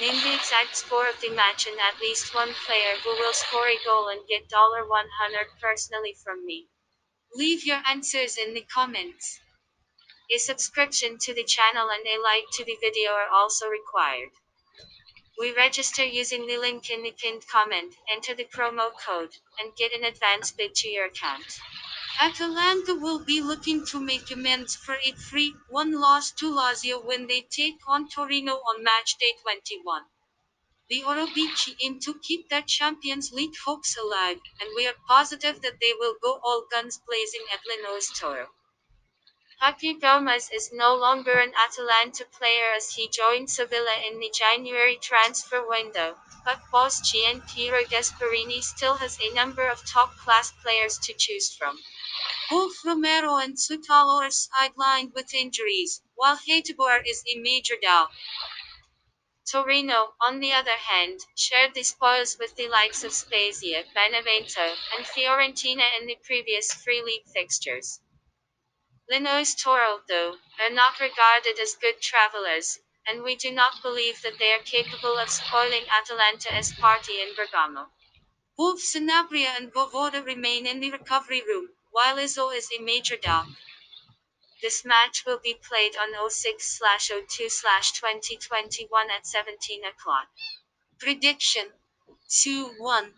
Name the exact score of the match and at least one player who will score a goal and get 100 personally from me. Leave your answers in the comments. A subscription to the channel and a like to the video are also required. We register using the link in the pinned comment, enter the promo code, and get an advance bid to your account. Atalanta will be looking to make amends for a 3-1 loss to Lazio when they take on Torino on matchday 21. The Orobici aim to keep their Champions League hopes alive, and we are positive that they will go all guns blazing at Lino's Toro. Papu Gomez is no longer an Atalanta player as he joined Sevilla in the January transfer window, but boss Gian Piero Gasperini still has a number of top-class players to choose from. Both Romero and Sutalo are sidelined with injuries, while Hateboer is a major doubt. Torino, on the other hand, shared the spoils with the likes of Spezia, Benevento, and Fiorentina in the previous three league fixtures. Lino's Toro, though, are not regarded as good travelers, and we do not believe that they are capable of spoiling Atalanta as party in Bergamo. Both Sanabria and Vojvoda remain in the recovery room, while Izzo is a major doubt. This match will be played on 06-02-2021 at 17 o'clock. Prediction 2-1